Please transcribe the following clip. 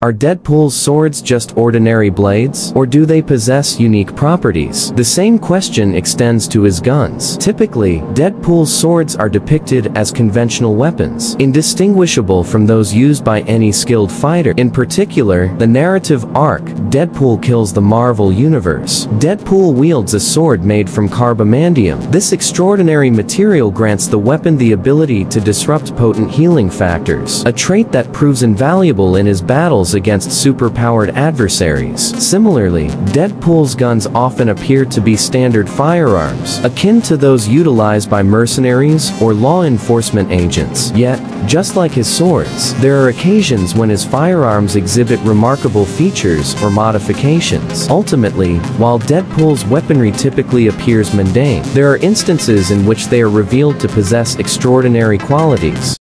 Are Deadpool's swords just ordinary blades, or do they possess unique properties? The same question extends to his guns. Typically, Deadpool's swords are depicted as conventional weapons, indistinguishable from those used by any skilled fighter. In particular, the narrative arc, Deadpool kills the Marvel Universe. Deadpool wields a sword made from carbonadium. This extraordinary material grants the weapon the ability to disrupt potent healing factors, a trait that proves invaluable in his battles against superpowered adversaries. Similarly, Deadpool's guns often appear to be standard firearms, akin to those utilized by mercenaries or law enforcement agents. Yet, just like his swords, there are occasions when his firearms exhibit remarkable features or modifications. Ultimately, while Deadpool's weaponry typically appears mundane, there are instances in which they are revealed to possess extraordinary qualities.